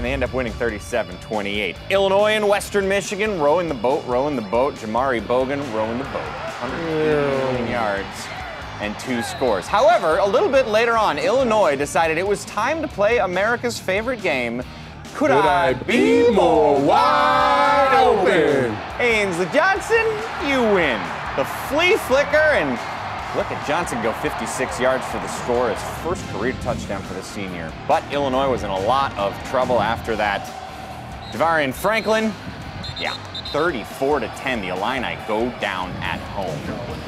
and they end up winning 37-28. Illinois and Western Michigan rowing the boat, rowing the boat. Jamauri Bogan rowing the boat. 189 yards and two scores. However, a little bit later on, Illinois decided it was time to play America's favorite game. Could, Could I be more wide open? Ainsley Johnson, you win. The flea flicker and look at Johnson go 56 yards for the score, his first career touchdown for the senior. But Illinois was in a lot of trouble after that. Jarvion Franklin, yeah, 34 to 10. The Illini go down at home.